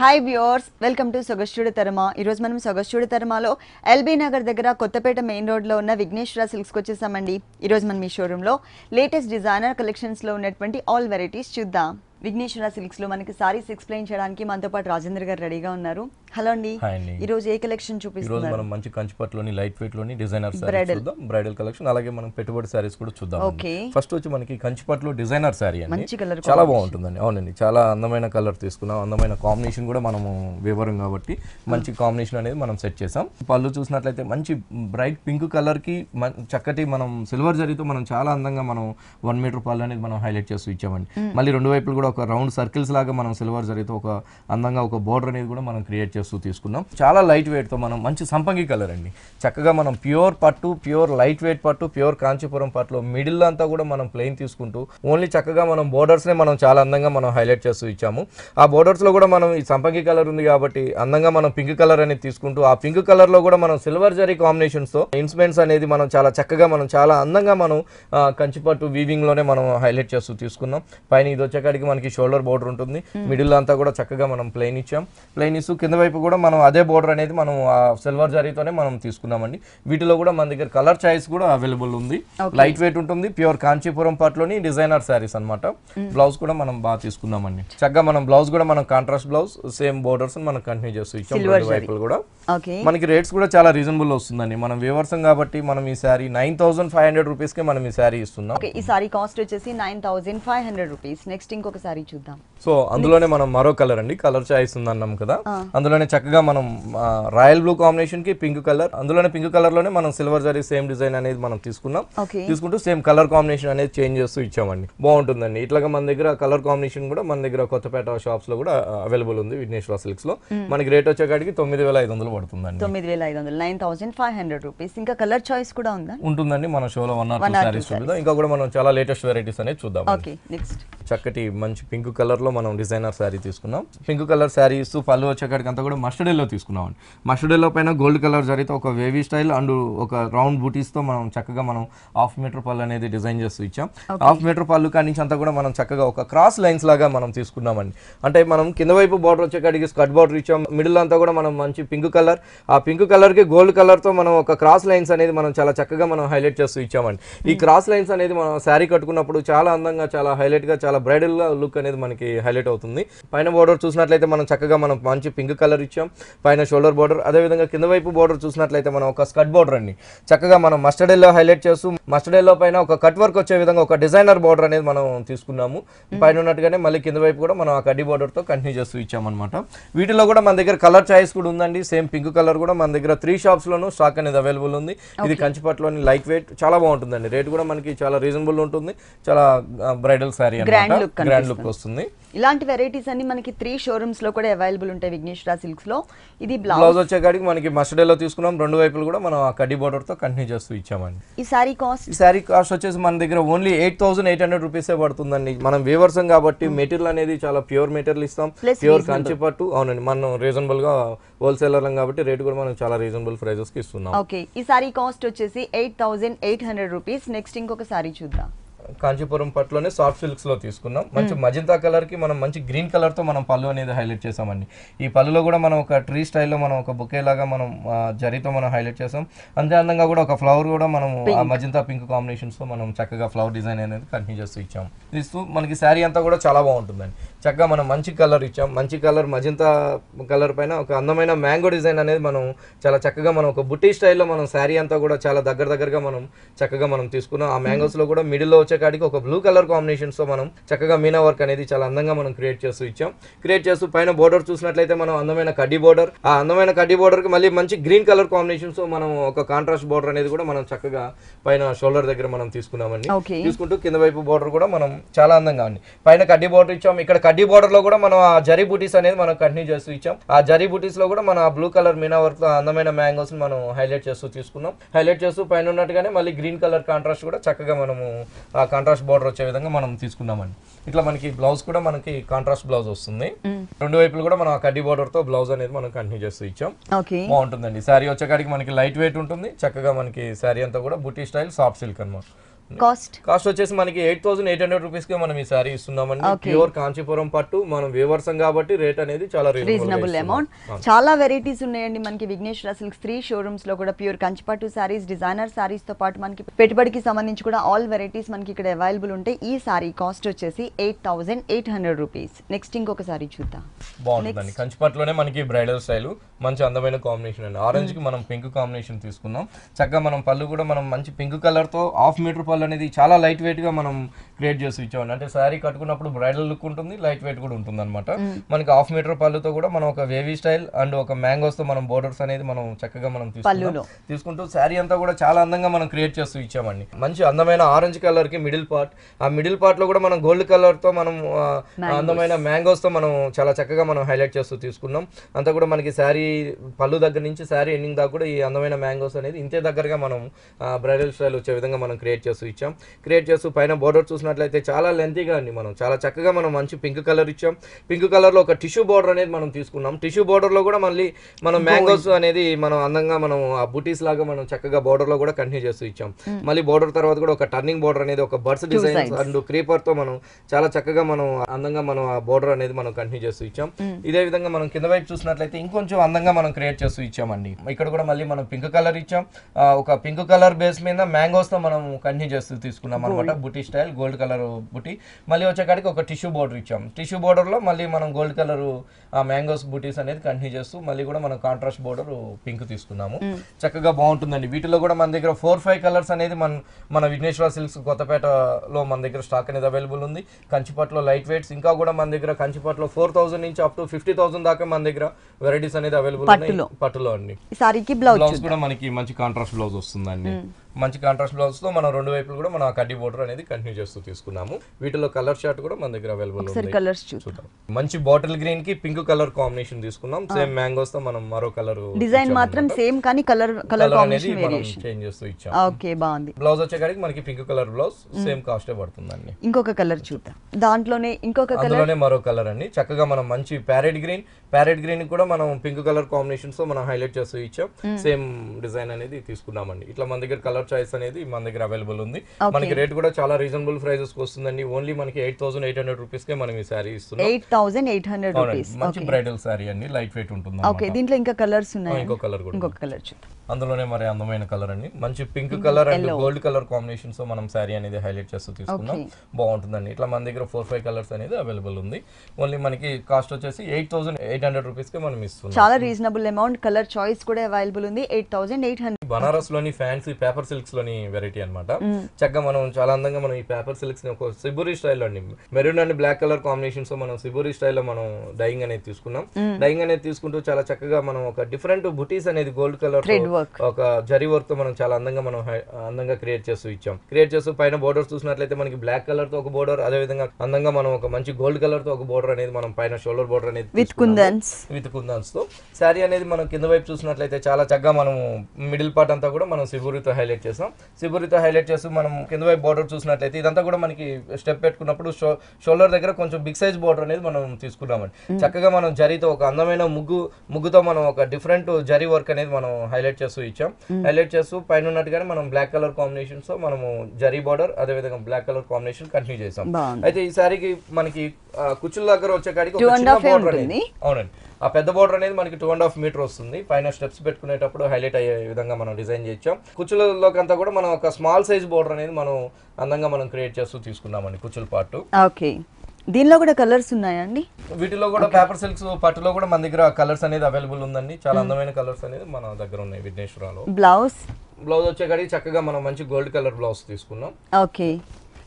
Hi viewers welcome to సొగస్టుడి తరమ ఈరోజు మనం సొగస్టుడి తరమాలో ఎల్బీ నగర్ దగ్గర కొత్తపేట మెయిన్ రోడ్లో ఉన్న విఘ్నేశ్వర సిల్క్స్కి వచ్చేసామండి. ఈరోజు మనం ఈ షోరూంలో లేటెస్ట్ డిజైనర్ కలెక్షన్స్లో ఉన్నటువంటి ఆల్ వెరైటీస్ చూద్దాం. విఘ్నేశ్వర సిల్క్స్లో మనకి సారీస్ ఎక్స్ప్లెయిన్ చేయడానికి మనతో పాటు రాజేంద్ర గారు రెడీగా ఉన్నారు. హలో అండి. అండి. ఈరోజు ఏ కలెక్షన్ ఈ రోజు చూపిస్తున్నారు మనం మంచి కంచిపట్లోని లైట్ వెయిట్లోని డిజైనర్ Bridal. చూద్దాం. బ్రైడల్ కలెక్షన్ అలాగే మనం పెట్టుబడి సారీస్ కూడా చూద్దాం. ఫస్ట్ వచ్చి మనకి కంచిపట్లో డిజైనర్ సారీ అండి. చాలా. బాగుంటుందండి. అవునండి. చాలా అందమైన కలర్ తీసుకున్నాం. అందమైన కాంబినేషన్ కూడా మనము వివరం కాబట్టి మంచి కాంబినేషన్ అనేది మనం సెట్ చేసాం. పళ్ళు చూసినట్లయితే మంచి బ్రైట్ పింక్ కలర్కి చక్కటి మనం సిల్వర్ జరీతో మనం చాలా అందంగా మనం వన్ మీటర్ పళ్ళు అనేది మనం హైలైట్ చేస్తూ ఇచ్చామండి. మళ్ళీ రెండు వైపులు కూడా ఒక రౌండ్ సర్కిల్స్ లాగా మనం సిల్వర్ జరీతో ఒక అందంగా ఒక బోర్డర్ అనేది కూడా మనం క్రియేట్ చేస్తూ తీసుకున్నాం. చాలా లైట్ వెయిట్తో మనం మంచి సంపంగి కలర్ అండి. చక్కగా మనం ప్యూర్ పట్టు ప్యూర్ లైట్ వెయిట్ పట్టు ప్యూర్ కాంచీపురం పట్టులో మిడిల్ అంతా కూడా మనం ప్లెయిన్ తీసుకుంటూ ఓన్లీ చక్కగా మనం బోర్డర్స్ నే మనం చాలా అందంగా మనం హైలైట్ చేస్తూ ఇచ్చాము. ఆ బోర్డర్స్లో కూడా మనం ఈ సంపంగి కలర్ ఉంది కాబట్టి అందంగా మనం పింక్ కలర్ అనేది తీసుకుంటూ ఆ పింక్ కలర్లో కూడా మనం సిల్వర్ జరీ కాంబినేషన్స్తో ఇన్స్మెంట్స్ అనేది మనం చాలా చక్కగా మనం చాలా అందంగా మనం కంచిపట్టు వీవింగ్లోనే మనం హైలైట్ చేస్తూ తీసుకున్నాం. పైన ఇది వచ్చేకాడికి మనకి షోల్డర్ బోర్డర్ ఉంటుంది. మిడిల్ అంతా కూడా చక్కగా మనం ప్లెయిన్ ఇచ్చాం. ప్లెయిన్ ఇస్తూ కింద వైపు కూడా మనం అదే బోర్డర్ అనేది మనం ఆ సిల్వర్ జరీతోనే మనం తీసుకున్నామండి. వీటిలో కూడా మన దగ్గర కలర్ చాయిస్ కూడా అవైలబుల్ ఉంది. లైట్ వెయిట్ ఉంటుంది ప్యూర్ కాంచీపురం పట్టులోని డిజైనర్ శారీస్ అన్నమాట. బ్లౌజ్ కూడా మనం బాగా తీసుకున్నామండి. చక్కగా మనం బ్లౌజ్ కూడా మనం కాంట్రాస్ట్ బ్లౌజ్ సేమ్ బోర్డర్స్ మనం కంటిన్యూ చేస్తూ ఇచ్చాం. వైపులు కూడా. మనకి రేట్స్ కూడా చాలా రీజనబుల్ వస్తుందండి. మనం వ్యూవర్సం కాబట్టి మనం ఈ sari nine thousand five hundred రూపీస్కి మనం ఈ శారీ ఇస్తున్నాం. ఓకే ఈ సారీ కాస్ట్ వచ్చేసి nine thousand five hundred rupees. Next ఇంకొక సారీ చూద్దాం. సో అందులోనే మనం మరో కలర్ అండి. కలర్ చాయిస్ ఉంది అన్నాం కదా అందులోనే చక్కగా మనం రాయల్ బ్లూ కాంబినేషన్కి పింక్ కలర్ అందులోనే పింక్ కలర్లోనే మనం సిల్వర్ జరీ సేమ్ డిజైన్ అనేది మనం తీసుకున్నాం. తీసుకుంటూ సేమ్ కలర్ కాంబినేషన్ అనేది చేంజ్ చేస్తూ ఇచ్చామండి. బాగుంటుందండి. ఇట్లాగా మన దగ్గర కలర్ కాంబినేషన్ కూడా మన దగ్గర కొత్తపేట షాప్స్లో కూడా అవైలబుల్ ఉంది విఘ్నేశ్వర సిల్క్స్లో. మనకి రేట్ వచ్చేకాడికి తొమ్మిది వేల ఐదు వందలు పడుతుందండి. తొమ్మిది వేల ఐదు వందలు nine thousand five hundred rupees. ఇంకా కలర్ చాయిస్ కూడా ఉందా? ఉంటుందండి మన షోలో వన్ ఆర్ టూ సారీస్ చూద్దాం ఇంకా కూడా మనం చాలా లేటెస్ట్ వెరైటీస్ అనేది చూద్దాం ఓకే నెక్స్ట్ చక్కటి మంచి పింక్ కలర్లో మనం డిజైనర్ శారీ తీసుకున్నాం పింక్ కలర్ శారీ ఇస్తూ పళ్ళు వచ్చేకాడికి అంతా కూడా మస్టర్డ్ ఎల్లో తీసుకున్నాం అండి మస్టర్డ్ ఎల్లో పైన గోల్డ్ కలర్ జరిగితే ఒక వేవీ స్టైల్ అండ్ ఒక రౌండ్ బూటీస్తో మనం చక్కగా మనం హాఫ్ మీటర్ పళ్ళు అనేది డిజైన్ చేస్తూ ఇచ్చాం. హాఫ్ మీటర్ పళ్ళు కాడి నుంచి అంతా కూడా మనం చక్కగా ఒక క్రాస్ లైన్స్ లాగా మనం తీసుకున్నామండి అంటే మనం కింద వైపు బార్డర్ వచ్చేకాడికి స్కట్ బార్డర్ ఇచ్చాం. మిడిల్ అంతా కూడా మనం మంచి పింక్ కలర్ కలర్. ఆ పింక్ కలర్కి గోల్డ్ కలర్తో మనం ఒక క్రాస్ లైన్స్ అనేది మనం చాలా చక్కగా మనం హైలైట్ చేస్తూ ఇచ్చామండి. ఈ క్రాస్ లైన్స్ అనేది మనం శారీ కట్టుకున్నప్పుడు చాలా అందంగా చాలా హైలైట్గా చాలా బ్రైడల్గా లుక్ అనేది మనకి హైలైట్ అవుతుంది. పైన బోర్డర్ చూసినట్లయితే మనం చక్కగా మనం మంచి పింక్ కలర్ ఇచ్చాం. పైన షోల్డర్ బోర్డర్ అదే విధంగా కింద వైపు బోర్డర్ చూసినట్లయితే మనం ఒక స్కట్ బోర్డర్ అండి. చక్కగా మనం మస్టర్డ్ ఎల్లో హైలైట్ చేస్తూ మస్టర్డ్ ఎల్లో పైన ఒక కట్ వర్క్ వచ్చే విధంగా ఒక డిజైనర్ బోర్డర్ అనేది మనం తీసుకున్నాము. పైన ఉన్నట్టుగానే మళ్ళీ కింద వైపు కూడా మనం ఆ కడ్డీ బోర్డర్తో కంటిన్యూ చేస్తూ ఇచ్చామన్నమాట. వీటిలో కూడా మన దగ్గర కలర్ చాయిస్ కూడా ఉందండి. సేమ్ పింక్ కలర్ కూడా మన దగ్గర త్రీ షాప్స్ లోను స్టాక్ అనేది అవైలబుల్ ఉంది. ఇది కంచిపట్లోని లైట్ వెయిట్ చాలా బాగుంటుందండి. రేట్ కూడా మనకి చాలా రీజనబుల్ ఉంటుంది. చాలా బ్రైడల్ శారీ గ్రాండ్ లుక్ వస్తుంది. ఇలాంటి వెరైటీస్ అన్ని మనకి త్రీ షోరూమ్స్లో కూడా అవైలబుల్ ఉంటాయి విఘ్నేశ్వర సిల్క్స్లో. ఇది బ్లౌజ్ బ్లౌజ్ వచ్చేకాడికి మనకి మస్టర్డ్ ఎల్లో తీసుకున్నాం. రెండు వైపులు కూడా మనం ఆ కడ్డీ బోర్డర్తో కంటిన్యూ చేస్తూ ఇచ్చామండి. ఈ సారీ కాస్ట్ ఈ శారీ కాస్ట్ వచ్చేసి మన దగ్గర only eight thousand eight hundred రూపీసే పడుతుందండి. మనం వేవర్సం కాబట్టి మెటీరియల్ అనేది చాలా ప్యూర్ మెటీరియల్ ఇస్తాం. ప్యూర్ కంచి పట్టు అవునండి. మనం రీజనబుల్గా హోల్సేలర్ కాబట్టి రేట్ కూడా మనం చాలా రీజనబుల్ ప్రైజెస్కి ఇస్తున్నాం. ఓకే. ఈ సారీ కాస్ట్ వచ్చేసి eight thousand eight hundred rupees. Next ఇంకొక సారీ చూద్దాం. కాంచీపురం పట్టులోనే సాఫ్ట్ సిల్క్స్లో తీసుకున్నాం. మంచి మజంతా కలర్కి మనం మంచి గ్రీన్ కలర్తో మనం పళ్ళు అనేది హైలైట్ చేసామండి. ఈ పళ్ళులో కూడా మనం ఒక ట్రీ స్టైల్లో మనం ఒక బొకే లాగా మనం జరీతో మనం హైలైట్ చేసాం. అంతే అందంగా కూడా ఒక ఫ్లవర్ కూడా మనం ఆ మజంతా పింక్ కాంబినేషన్స్తో మనం చక్కగా ఫ్లవర్ డిజైన్ అనేది కంటిన్యూ చేస్తూ ఇచ్చాం. ఇస్తూ మనకి శారీ అంతా కూడా చాలా బాగుంటుందండి. చక్కగా మనం మంచి కలర్ ఇచ్చాం. మంచి కలర్ మజంతా కలర్ పైన ఒక అందమైన మ్యాంగో డిజైన్ అనేది మనం చాలా చక్కగా మనం ఒక బుట్టి స్టైల్లో మనం శారీ అంతా కూడా చాలా దగ్గర దగ్గరగా మనం చక్కగా మనం తీసుకున్నాం. ఆ మ్యాంగోస్లో కూడా మిడిల్లో వచ్చే కాడికి ఒక బ్లూ కలర్ కాంబినేషన్స్తో మనం చక్కగా మీనా వర్క్ అనేది చాలా అందంగా మనం క్రియేట్ చేస్తూ ఇచ్చాం. క్రియేట్ చేస్తూ పైన బోర్డర్ చూసినట్లయితే మనం అందమైన కడ్డీ బోర్డర్. ఆ అందమైన కడ్డీ బోర్డర్కి మళ్ళీ మంచి గ్రీన్ కలర్ కాంబినేషన్స్తో మనం ఒక కాంట్రాస్ట్ బోర్డర్ అనేది కూడా మనం చక్కగా పైన షోల్డర్ దగ్గర మనం తీసుకున్నామండి. తీసుకుంటూ కింద వైపు బోర్డర్ కూడా మనం చాలా అందంగా ఉంది. పైన కడ్డీ బోర్డర్ ఇచ్చాం. ఇక్కడ కడ్డీ బోర్డర్లో కూడా మనం ఆ జరీ బూటీస్ అనేది మనం కంటిన్యూ చేస్తూ ఇచ్చాం. ఆ జరీ బూటీస్లో కూడా మన బ్లూ కలర్ మీనా వర్క్తో అందమైన మ్యాంగోస్ మనం హైలైట్ చేస్తూ తీసుకున్నాం. హైలైట్ చేస్తూ పైన ఉన్నట్టుగానే మళ్ళీ గ్రీన్ కలర్ కాంట్రాస్ట్ కూడా చక్కగా మనము ఆ కాంట్రాస్ట్ బోర్డర్ వచ్చే విధంగా మనం తీసుకున్నామండి. ఇట్లా మనకి బ్లౌజ్ కూడా మనకి కాంట్రాస్ట్ బ్లౌజ్ వస్తుంది. రెండు వైపులు కూడా మనం ఆ కడ్డీ బోర్డర్తో బ్లౌజ్ అనేది మనం కంటిన్యూ చేస్తూ ఇచ్చాం. బాగుంటుందండి. శారీ వచ్చేకాడికి మనకి లైట్ వెయిట్ ఉంటుంది. చక్కగా మనకి శారీ అంతా కూడా బుటీ స్టైల్ సాఫ్ట్ సిల్క్ అనమాట కాస్ట్? కాస్ట్ వచ్చేసి మనకి ఎయిట్ థౌసండ్ ఎయిట్ హండ్రెడ్ రూపీస్కి మనం ఈ సారీ ఇస్తున్నామండి. ప్యూర్ కాంచీపురం పట్టు మనం వేవర్సం కాబట్టి రేట్ అనేది చాలా రీజనబుల్ అమౌంట్ చాలా వెరైటీస్ ఉన్నాయండి మనకి విఘ్నేశ్వర సిల్క్స్ త్రీ షోరూమ్స్లో కూడా ప్యూర్ కంచిపట్టు సారీస్ డిజైనర్ సారీస్తో పాటు మనకి పెట్టుబడికి సంబంధించి కూడా ఆల్ వెరైటీస్ మనకి ఇక్కడ అవైలబుల్ ఉంటాయి ఈ సారీ కాస్ట్ వచ్చేసి eight thousand eight hundred rupees. Next ఇంకొక సారీ చూద్దాం. బాగుంటుందండి. కంచిపట్టులోనే మనకి బ్రైడల్ స్టైల్ మంచి అందమైన కాంబినేషన్ అండి. ఆరెంజ్కి మనం పింక్ కాంబినేషన్ తీసుకున్నాం చక్కగా మనం పళ్ళు కూడా మనం మంచి పింక్ కలర్తో హాఫ్ మీటర్ పళ్ళు అనేది చాలా లైట్ వెయిట్గా మనం క్రియేట్ చేసి ఇచ్చామండి అంటే శారీ కట్టుకున్నప్పుడు బ్రైడల్ లుక్ ఉంటుంది లైట్ వెయిట్ కూడా ఉంటుంది అనమాట మనకి హాఫ్ మీటర్ పళ్ళుతో కూడా మనం ఒక వేవీ స్టైల్ అండ్ ఒక మ్యాంగోస్తో మనం బోర్డర్స్ అనేది మనం చక్కగా మనం. తీసుకున్నాం తీసుకుంటూ శారీ అంతా కూడా చాలా అందంగా మనం క్రియేట్ చేస్తూ ఇచ్చామండి మంచి అందమైన ఆరెంజ్ కలర్కి మిడిల్ పార్ట్ ఆ మిడిల్ పార్ట్లో కూడా మనం గోల్డ్ కలర్తో మనం అందమైన మ్యాంగోస్తో మనం చాలా చక్కగా మనం హైలైట్ చేస్తూ తీసుకున్నాం. అంతా కూడా మనకి శారీ పళ్ళు దగ్గర నుంచి శారీ ఎండింగ్ దాకా కూడా ఈ అందమైన మ్యాంగోస్ అనేది ఇంతే దగ్గరగా మనం బ్రైడల్ స్టైల్ వచ్చే విధంగా మనం క్రియేట్ చేస్తూ ఇచ్చాం. క్రియేట్ చేస్తూ పైన బోర్డర్ చూసినట్లయితే చాలా లెంతీగా అండి మనం. చాలా చక్కగా మనం మంచి పింక్ కలర్ ఇచ్చాం. పింక్ కలర్లో ఒక టిష్యూ బోర్డర్ అనేది మనం తీసుకున్నాం. టిష్యూ బోర్డర్లో కూడా మళ్ళీ మనం మ్యాంగోస్ అనేది మనం అందంగా మనం ఆ బూటీస్ లాగా మనం చక్కగా బోర్డర్లో కూడా కంటిన్యూ చేస్తూ ఇచ్చాం. మళ్ళీ బోర్డర్ తర్వాత కూడా ఒక టర్నింగ్ బోర్డర్ అనేది ఒక బర్డ్స్ డిజైన్ అండ్ క్రీపర్తో మనం చాలా చక్కగా మనం అందంగా మనం ఆ బోర్డర్ అనేది మనం కంటిన్యూ చేస్తూ ఇచ్చాం. ఇదే విధంగా మనం కింద వైపు చూసినట్లయితే ఇంకొంచెం అందంగా మనం క్రియేట్ చేస్తూ ఇచ్చామండి. ఇక్కడ కూడా మళ్ళీ మనం పింక్ కలర్ ఇచ్చాం. ఒక పింక్ కలర్ బేస్ మీద మ్యాంగోస్తో మనం కంటిన్యూ చేస్తూ తీసుకున్నాం అనమాట బుటీ స్టైల్ గోల్డ్ కలర్ బుటీ. మళ్ళీ వచ్చేకాడికి ఒక టిష్యూ బోర్డర్ ఇచ్చాం. టిష్యూ బోర్డర్లో మళ్ళీ మనం గోల్డ్ కలర్ ఆ మ్యాంగోస్ బుటీస్ అనేది కంటిన్యూ చేస్తూ మళ్ళీ కూడా మనం కాంట్రాస్ట్ బోర్డర్ పింక్ తీసుకున్నాము. చక్కగా బాగుంటుందండి. వీటిలో కూడా మన దగ్గర ఫోర్ ఫైవ్ కలర్స్ అనేది మన మన విఘ్నేశ్వర సిల్క్స్ కొత్తపేటలో మన దగ్గర స్టాక్ అనేది అవైలబుల్ ఉంది. కంచిపట్లో లైట్ వెయిట్స్ ఇంకా కూడా మన దగ్గర కంచిపట్లో ఫోర్ థౌసండ్ నుంచి అప్ టు ఫిఫ్టీ థౌసండ్ దాకా మన దగ్గర వెరైటీస్ అనేది అవైలబుల్ ఉన్నాయి. పట్టులో. అండి. సారీకి బ్లౌజ్ బ్లౌజ్ కూడా మనకి మంచి కాంట్రాస్ట్ బ్లౌజ్ వస్తుందండి. మంచి కాంట్రాస్ట్ బ్లౌజ్తో మనం రెండు వైపులు కూడా మనం కడ్డీ బోర్డర్ అనేది కంటిన్యూ చేస్తూ తీసుకున్నాము. వీటిలో కలర్ షార్ట్ కూడా మన దగ్గర అవైలబుల్ ఒకసారి ఉంది కలర్స్ చూద్దాం. చూద్దాం. మంచి బాటిల్ గ్రీన్కి పింక్ కలర్ కాంబినేషన్ తీసుకున్నాం. సేమ్ మ్యాంగోస్తో మనం మరో కలర్ డిజైన్ మాత్రం సేమ్ కానీ కలర్ కలర్ అనేది కాంబినేషన్ మనం చేంజ్ చేస్తూ ఇచ్చాం ఓకే బాగుంది. బ్లౌజ్ వచ్చేకాడికి మనకి పింక్ కలర్ బ్లౌజ్ సేమ్ కాస్టే పడుతుందండి. ఇంకొక కలర్ చూద్దాం. దాంట్లోనే ఇంకొక కలర్ మరో కలర్ అండి. చక్కగా మనం మంచి ప్యారెట్ గ్రీన్ ప్యారెట్ గ్రీన్ కూడా మనం పింక్ కలర్ కాంబినేషన్స్తో మనం హైలైట్ చేస్తూ ఇచ్చాం. సేమ్ డిజైన్ అనేది తీసుకున్నామండి. ఇట్లా మన దగ్గర కలర్ చాయిస్ అనేది మన దగ్గర అవైలబుల్ ఉంది. మనకి రేట్ కూడా చాలా రీజనబుల్ ప్రైజెస్ వస్తుందండి. ఓన్లీ మనకి eight thousand eight hundred rupees కే మనం ఈ శారీ ఇస్తున్నాం. Eight thousand eight hundred rupees మంచి బ్రైడల్ శారీ అండి. లైట్ వెయిట్ ఉంటుంది ఓకే దీంట్లో ఇంకా కలర్స్ ఉన్నాయి? ఇంకో కలర్ కూడా ఇంకొక కలర్ చూద్దాం. అందులోనే మరి అందమైన కలర్ అండి. మంచి pink colour and gold colour కాంబినేషన్స్తో మనం శారీ అనేది హైలైట్ చేస్తూ తీసుకున్నాం బాగుంటుందండి. ఇట్లా మన దగ్గర ఫోర్ ఫైవ్ కలర్స్ అనేది అవైలబుల్ ఉంది. ఓన్లీ మనకి కాస్ట్ వచ్చేసి ఎయిట్ థౌసండ్ ఎయిట్ హండ్రెడ్ రూపీస్కి మనం ఇస్తున్నాం. చాలా రీజనబుల్ అమౌంట్ కలర్ చాయిస్ కూడా అవైలబుల్ ఉంది. ఎయిట్ థౌసండ్ ఎయిట్ హండ్రెడ్ బనారస్లోని ఫ్యాన్సీ పేపర్ సిల్క్స్లోని వెరైటీ అన్నమాట. చక్కగా మనం చాలా అందంగా మనం ఈ పేపర్ సిల్క్స్ని ఒక సిబురీ స్టైల్ అండి. మెరూన్ అండ్ బ్లాక్ కలర్ కాంబినేషన్స్తో మనం సిబురీ స్టైల్లో మనం డైయింగ్ అనేది తీసుకున్నాం. డైయింగ్ అనేది తీసుకుంటూ చాలా చక్కగా మనం ఒక డిఫరెంట్ బుటీస్ అనేది గోల్డ్ కలర్. ఒక జరీ వర్క్తో మనం చాలా అందంగా మనం అందంగా క్రియేట్ చేస్తూ ఇచ్చాం. క్రియేట్ చేస్తూ పైన బోర్డర్స్ చూసినట్లయితే మనకి బ్లాక్ కలర్తో ఒక బోర్డర్ అదే విధంగా అందంగా మనం ఒక మంచి గోల్డ్ కలర్తో ఒక బోర్డర్ అనేది మనం పైన షోల్డర్ బోర్డర్ అనేది విత్. కుందన్స్. విత్ కుందన్స్తో శారీ అనేది మనం కింద వైపు చూసినట్లయితే చాలా చక్కగా మనం మిడిల్ పార్ట్ అంతా కూడా మనం సిబురితో హైలైట్ చేసాం సిబురితో హైలైట్ చేస్తూ మనం కింద వైపు బార్డర్ చూసినట్లయితే ఇదంతా కూడా మనకి స్టెప్ పెట్టుకున్నప్పుడు షోల్డర్ దగ్గర కొంచెం బిగ్ సైజ్ బార్డర్ అనేది మనం తీసుకున్నామండి. చక్కగా మనం జరీతో ఒక అందమైన ముగ్గు ముగ్గుతో మనం ఒక డిఫరెంట్ జరీ వర్క్ అనేది మనం హైలైట్ చేస్తూ ఇచ్చాం. హైలైట్ చేస్తూ పైన ఉన్నట్టుగానే మనం బ్లాక్ కలర్ కాంబినేషన్స్తో మనము జరీ బార్డర్ అదే విధంగా బ్లాక్ కలర్ కాంబినేషన్ కంటిన్యూ చేసాం అయితే ఈ సారీకి మనకి కుచ్చుల దగ్గర వచ్చే కాడికి అవునండి. ఆ పెద్ద బోర్డర్ అనేది మనకి టూ అండ్ హాఫ్ మీటర్ వస్తుంది. పైన స్టెప్స్ పెట్టుకునేటప్పుడు హైలైట్ అయ్యే విధంగా మనం డిజైన్ చేయించాం. కుచ్చులలోకి అంతా కూడా మనం ఒక స్మాల్ సైజ్ బోర్డర్ అనేది మనం అందంగా మనం క్రియేట్ చేస్తూ తీసుకున్నామండి కుచ్చుల పార్ట్ ఓకే దీనిలో కూడా కలర్స్ ఉన్నాయండి వీటిలో కూడా పేపర్ సిల్క్స్ పట్టులో కూడా మన దగ్గర కలర్స్ అనేది అవైలబుల్ ఉందండి. చాలా అందమైన కలర్స్ అనేది మన దగ్గర ఉన్నాయి విఘ్నేశ్వరాలో బ్లౌజ్ బ్లౌజ్ వచ్చేకాడికి చక్కగా మనం మంచి గోల్డ్ కలర్ బ్లౌజ్ తీసుకున్నాం. ఓకే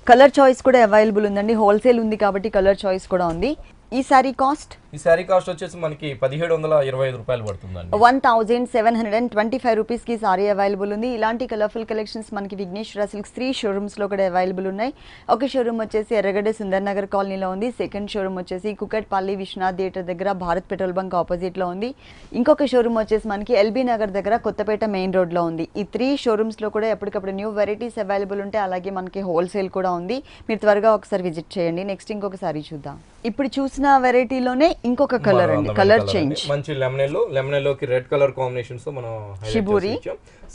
కలర్ చాయిస్ కూడా అవైలబుల్ ఉందండి. హోల్సేల్ ఉంది కాబట్టి కలర్ చాయిస్ కూడా ఉంది. ఈ సారీ కాస్ట్ ఈ శారీ కాస్ట్ వచ్చేసి మనకి పదిహేడు వందల ఇరవై ఐదు రూపాయలు పడుతుందండి. One thousand seven hundred and twenty five రూపీస్కి సారీ అవైలబుల్ ఉంది. ఇలాంటి కలర్ఫుల్ కలెక్షన్స్ మనకి విఘ్నేశ్వర సిల్క్స్ త్రీ షోరూమ్స్లో కూడా అవైలబుల్ ఉన్నాయి. ఒక షోరూమ్ వచ్చేసి ఎర్రగడ్డ సుందర్ నగర్ కాలనీలో ఉంది. సెకండ్ షోరూమ్ వచ్చేసి కుకట్పల్లి విశ్వనాథ్ థియేటర్ దగ్గర భారత్ పెట్రోల్ బంక్ ఆపోజిట్లో ఉంది. ఇంకొక షోరూమ్ వచ్చేసి మనకి ఎల్బీ నగర్ దగ్గర కొత్తపేట మెయిన్ రోడ్లో ఉంది. ఈ త్రీ షోరూమ్స్లో కూడా ఎప్పటికప్పుడు న్యూ వెరైటీస్ అవైలబుల్ ఉంటాయి అలాగే మనకి హోల్సేల్ కూడా ఉంది. మీరు త్వరగా ఒకసారి విజిట్ చేయండి. నెక్స్ట్ ఇంకొకసారి చూద్దాం. ఇప్పుడు చూసిన వెరైటీలోనే ఇంకొక కలర్ అండి కలర్ చేంజ్. మంచి లెమనెల్లో లెమనెల్లోకి రెడ్ కలర్ కాంబినేషన్స్తో మనం Shibori.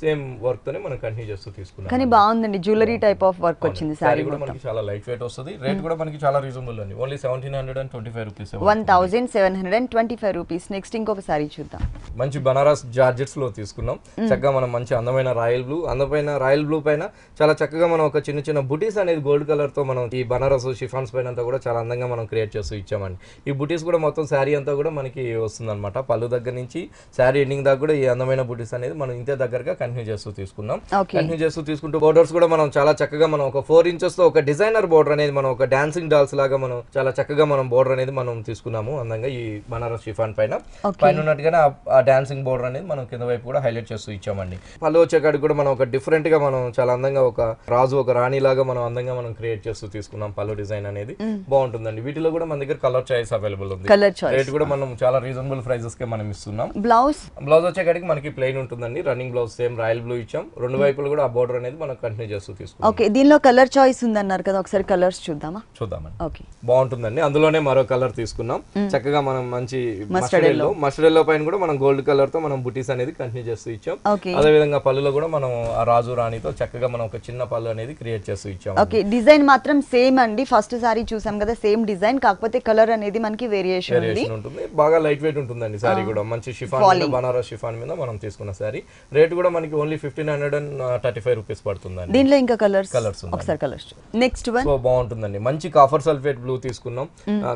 సేమ్ వర్క్ తోనే మనం కంటిన్యూ చేస్తూ తీసుకున్నాం కానీ బాగుందండి జ్యువెలరీ టైప్ ఆఫ్ వర్క్ వచ్చింది శారీ శారీ కూడా మనకి చాలా లైట్ వెయిట్ వస్తుంది. రేట్ కూడా మనకి చాలా రీజనబుల్ అండి. Only seventeen hundred and twenty five rupees one thousand seven hundred and twenty five rupees next ఇంకొక సారీ చూద్దాం. మంచి బనారస్ జార్జెట్స్లో తీసుకున్నాం. చక్కగా మనం మంచి అందమైన రాయల్ బ్లూ. అందమైన రాయల్ బ్లూ పైన చాలా చక్కగా మనం ఒక చిన్న చిన్న బుటీస్ అనేది గోల్డ్ కలర్తో మనం ఈ బనారస్ షిఫాన్స్ పైన అంతా కూడా చాలా అందంగా మనం క్రియేట్ చేస్తూ ఇచ్చామండి. ఈ బుటీస్ కూడా మొత్తం శారీ అంతా కూడా మనకి వస్తుంది అనమాట పళ్ళు దగ్గర నుంచి శారీ ఎండింగ్ దాకా కూడా ఈ అందమైన బుటీస్ అనేది మనం ఇంతే దగ్గరగా కంటిన్యూ చేస్తూ తీసుకున్నాం కంటిన్యూ చేస్తూ తీసుకుంటూ బోర్డర్స్ కూడా మనం చాలా చక్కగా మనం ఒక ఫోర్ ఇంచెస్తో ఒక డిజైనర్ బోర్డర్ అనేది మనం ఒక డాన్సింగ్ డాల్స్ లాగా మనం చాలా చక్కగా మనం బోర్డర్ అనేది మనం తీసుకున్నాము అందంగా ఈ బనారస్ షిఫాన్ పైన. పైన ఉన్నట్టుగానే ఆ- ఆ డాన్సింగ్ బోర్డర్ అనేది మనం కింద వైపు కూడా హైలైట్ చేస్తూ ఇచ్చామండి. పళ్ళు వచ్చేకాడికి కూడా మనం ఒక డిఫరెంట్గా మనం చాలా అందంగా ఒక రాజు ఒక రాణి లాగా మనం అందంగా మనం క్రియేట్ చేస్తూ తీసుకున్నాం పళ్ళు డిజైన్ అనేది. బాగుంటుందండి. వీటిలో కూడా మన దగ్గర కలర్ చాయిస్ అవైలబుల్ ఉంది. చాయిస్ రేట్ కూడా మనం చాలా రీజనబుల్ ప్రైజెస్ కే మనం ఇస్తున్నాం. బ్లౌజ్ బ్లౌజ్ వచ్చేకాడికి మనకి ప్లెయిన్ ఉంటుందండి. Running blouse same royal blue ఇచ్చాం. రెండు వైపులు కూడా ఆ బోర్డర్ అనేది మనం కంటిన్యూ చేస్తూ తీసుకున్నాం ఓకే దీనిలో కలర్ చాయిస్ ఉందన్నారు కదా ఒకసారి కలర్స్ చూద్దామా? చూద్దామండి. ఓకే బాగుంటుందండి. అందులోనే మరో కలర్ తీసుకున్నాం. చక్కగా మనం మంచి మస్టర్డ్ ఎల్లో మస్టర్డ్ ఎల్లో పైన కూడా మనం గోల్డ్ కలర్తో మనం బుటీస్ అనేది కంటిన్యూ చేస్తూ ఇచ్చాం. అదే విధంగా పళ్ళులో కూడా మనం ఆ రాజు రాణితో చక్కగా మనం ఒక చిన్న పళ్ళు అనేది క్రియేట్ చేస్తూ ఇచ్చాం. ఓకే డిజైన్ మాత్రం సేమ్ అండి. ఫస్ట్ సారీ చూసాం కదా సేమ్ డిజైన్ కాకపోతే కలర్ అనేది మనకి వేరియేషన్ వేరియేషన్ ఉంటుంది. బాగా లైట్ వెయిట్ ఉంటుందండి సారీ కూడా. మంచి షిఫాన్ మీద బనారస్ షిఫాన్ మీద మనం తీసుకున్న సారీ రేట్ కూడా మనకి only fifteen hundred and thirty five rupees పడుతుందండి. దీనిలో ఇంకా కలర్స్ ఉన్నాయి. ఒకసారి కలర్స్ నెక్స్ట్ వన్ సో బాగుంటుందండి. మంచి కాఫర్ సల్ఫేట్ బ్లూ తీసుకున్నాం.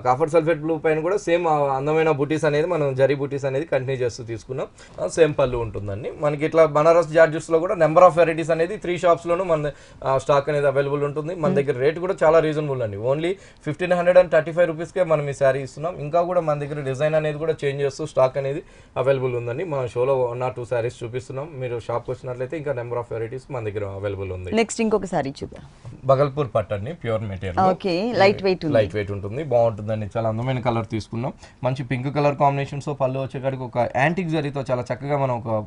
కాఫర్ సల్ఫేట్ బ్లూ పైన కూడా సేమ్ అందమైన బుటీస్ అనేది మనం జరీ బుటీస్ అనేది కంటిన్యూ చేస్తూ తీసుకున్నాం. సేమ్ పళ్ళు ఉంటుందండి. మనకి ఇట్లా బనారస్ జార్జెస్లో కూడా నెంబర్ ఆఫ్ వెరైటీస్ అనేది త్రీ షాప్స్ లోను మన స్టాక్ అనేది అవైలబుల్ ఉంటుంది. మన దగ్గర రేట్ కూడా చాలా రీజనబుల్ అండి. Only fifteen hundred and thirty five రూపీస్కే మనం ఈ శారీ ఇస్తున్నాం. ఇంకా కూడా మన దగ్గర డిజైన్ అనేది కూడా చేంజ్ చేస్తూ స్టాక్ అనేది అవైలబుల్ ఉందండి. మన షోలో వన్ ఆర్ టూ శారీస్ చూపిస్తున్నాం. మీరు షాప్కి వచ్చినట్లయితే ఇంకా నెంబర్ ఆఫ్ వెరైటీస్ మన దగ్గర అవైలబుల్ ఉంది. నెక్స్ట్ ఇంకొక సారీ చూద్దాం. బగల్పూర్ పట్టు అండి pure material. Okay light weight light weight ఉంటుంది బాగుంటుందండి చాలా అందమైన కలర్ తీసుకున్నాం. మంచి పింక్ కలర్ కాంబినేషన్స్ పళ్ళు వచ్చేకాడికి ఒక యాంటిక్ జరీతో చాలా చక్కగా మనం ఒక